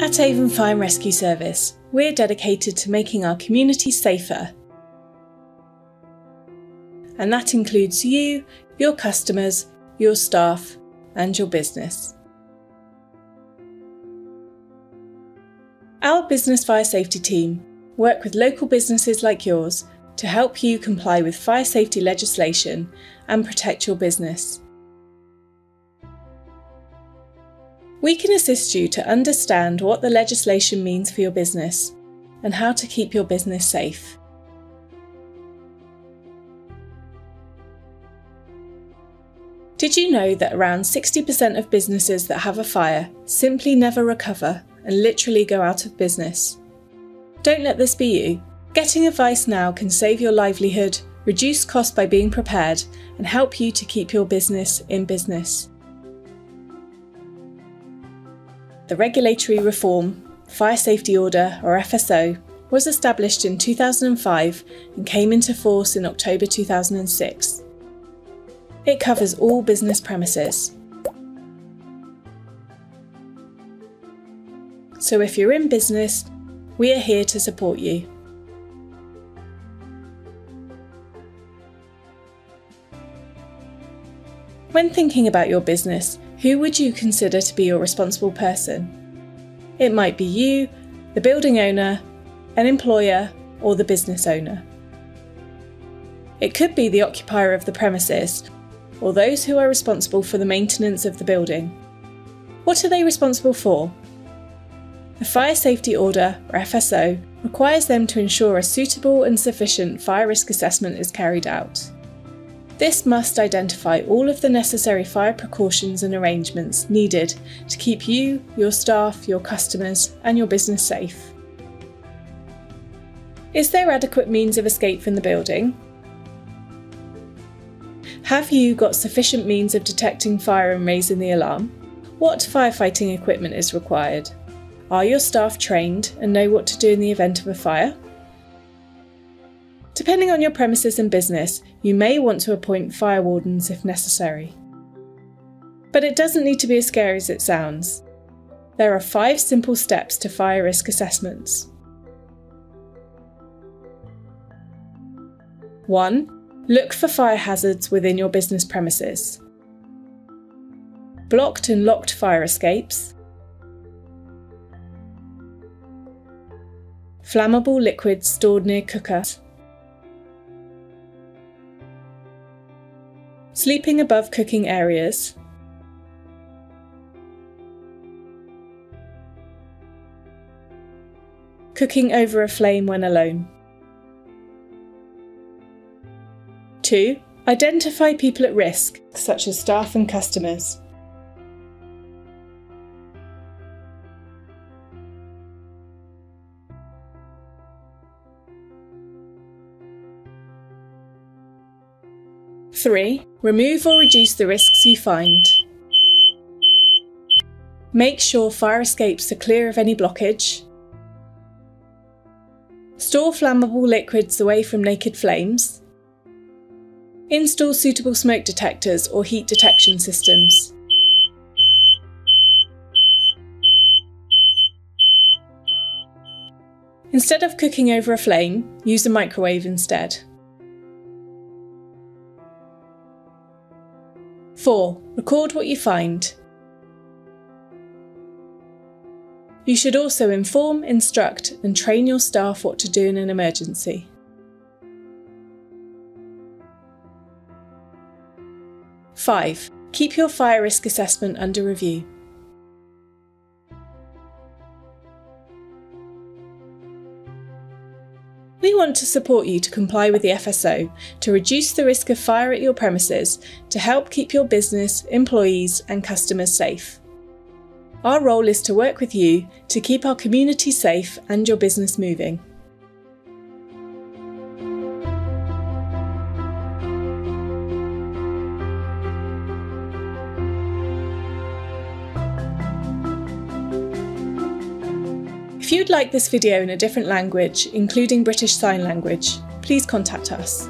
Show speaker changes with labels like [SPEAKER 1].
[SPEAKER 1] At Avon Fire and Rescue Service, we're dedicated to making our community safer. And that includes you, your customers, your staff, and your business. Our business fire safety team work with local businesses like yours to help you comply with fire safety legislation and protect your business. We can assist you to understand what the legislation means for your business and how to keep your business safe. Did you know that around 60% of businesses that have a fire simply never recover and literally go out of business? Don't let this be you. Getting advice now can save your livelihood, reduce costs by being prepared, and help you to keep your business in business. The Regulatory Reform Fire Safety Order, or FSO, was established in 2005 and came into force in October 2006. It covers all business premises. So if you're in business, we are here to support you. When thinking about your business, who would you consider to be your responsible person? It might be you, the building owner, an employer, or the business owner. It could be the occupier of the premises, or those who are responsible for the maintenance of the building. What are they responsible for? The Fire Safety Order, or FSO, requires them to ensure a suitable and sufficient fire risk assessment is carried out. This must identify all of the necessary fire precautions and arrangements needed to keep you, your staff, your customers, and your business safe. Is there adequate means of escape from the building? Have you got sufficient means of detecting fire and raising the alarm? What firefighting equipment is required? Are your staff trained and know what to do in the event of a fire? Depending on your premises and business, you may want to appoint fire wardens if necessary. But it doesn't need to be as scary as it sounds. There are five simple steps to fire risk assessments. 1. Look for fire hazards within your business premises. Blocked and locked fire escapes. Flammable liquids stored near cookers. Sleeping above cooking areas, cooking over a flame when alone. 2. Identify people at risk, such as staff and customers. Three, remove or reduce the risks you find. Make sure fire escapes are clear of any blockage. Store flammable liquids away from naked flames. Install suitable smoke detectors or heat detection systems. Instead of cooking over a flame, use a microwave instead. 4. Record what you find. You should also inform, instruct, and train your staff what to do in an emergency. Five, keep your fire risk assessment under review. We want to support you to comply with the FSO to reduce the risk of fire at your premises to help keep your business, employees, and customers safe. Our role is to work with you to keep our community safe and your business moving. If you'd like this video in a different language, including British Sign Language, please contact us.